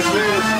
às vezes.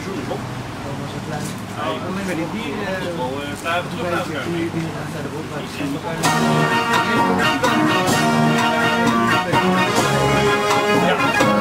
Ja, ja.